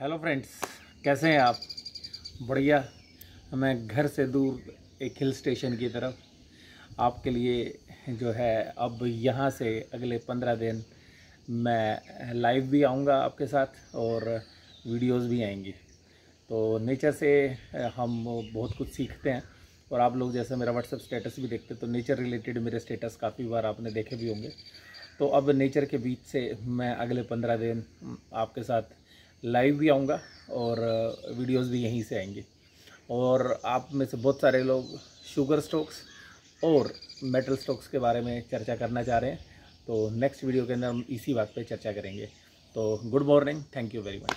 Hello friends कैसे हैं आप? बढ़िया। मैं घर से दूर एक हिल स्टेशन की तरफ़। आपके लिए जो है, अब यहाँ से अगले पंद्रह दिन मैं लाइव भी आऊँगा आपके साथ और वीडियोस भी आएँगी। तो नेचर से हम बहुत कुछ सीखते हैं और आप लोग जैसे मेरा व्हाट्सएप स्टेटस भी देखते हैं तो नेचर रिलेटेड मेरे स्टेटस काफ़ी बार आपने देखे भी होंगे। तो अब नेचर के बीच से मैं अगले पंद्रह दिन आपके साथ लाइव भी आऊँगा और वीडियोस भी यहीं से आएँगे। और आप में से बहुत सारे लोग शुगर स्टॉक्स और मेटल स्टॉक्स के बारे में चर्चा करना चाह रहे हैं तो नेक्स्ट वीडियो के अंदर हम इसी बात पे चर्चा करेंगे। तो good morning, thank you very much.